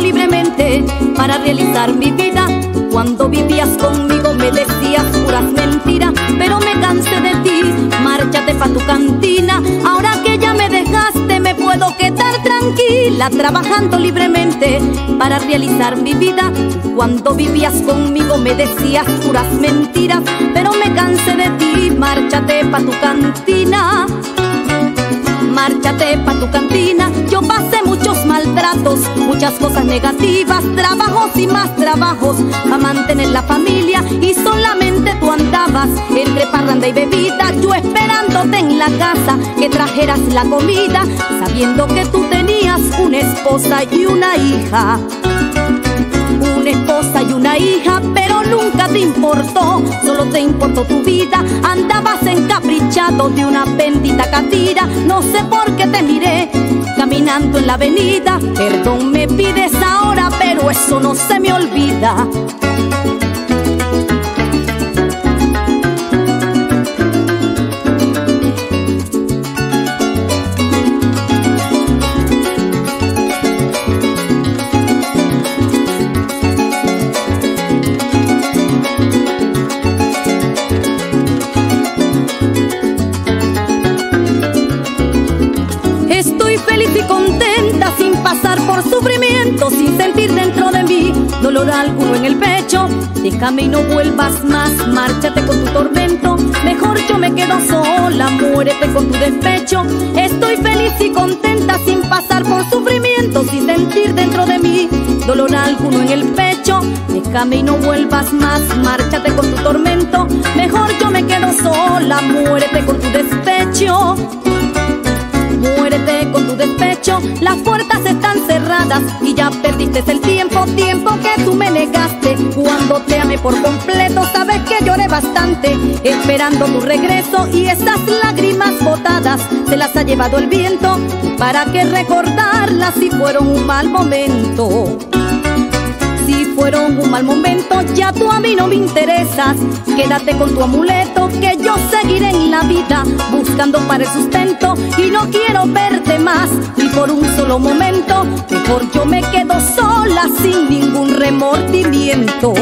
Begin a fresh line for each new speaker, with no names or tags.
libremente para realizar mi vida. Cuando vivías conmigo me decías puras mentiras, pero me cansé de ti, márchate pa' tu cantina. Ahora que ya me dejaste me puedo quedar tranquila, trabajando libremente para realizar mi vida. Cuando vivías conmigo me decías puras mentiras, pero me cansé de ti, márchate pa' tu cantina márchate pa' tu cantina. Muchas cosas negativas, trabajos y más trabajos para mantener la familia. Y solamente tú andabas entre parranda y bebida, yo esperándote en la casa que trajeras la comida, sabiendo que tú tenías una esposa y una hija una esposa y una hija, pero nunca te importó, solo te importó tu vida. Andabas encaprichado de una bendita catira, no sé por qué te miré caminando en la avenida. Perdón me pides ahora, pero eso no se me olvida. Sentir dentro de mí dolor alguno en el pecho. Déjame y no vuelvas más, márchate con tu tormento. Mejor yo me quedo sola, muérete con tu despecho. Estoy feliz y contenta sin pasar por sufrimiento, sin sentir dentro de mí dolor alguno en el pecho. Déjame y no vuelvas más, márchate con tu tormento. Mejor yo me quedo sola, muérete con tu despecho. Muérete con tu despecho, las puertas están cerradas y ya perdiste el tiempo, tiempo que tú me negaste. Cuando te amé por completo, sabes que lloré bastante, esperando tu regreso y esas lágrimas botadas se las ha llevado el viento. ¿Para que recordarlas si fueron un mal momento? Si fueron un mal momento, ya tú a mí no me interesas. Quédate con tu amuleto, que yo seguiré en la vida buscando para el sustento. Y no quiero verte más, ni por un solo momento. Mejor yo me quedo sola sin ningún remordimiento.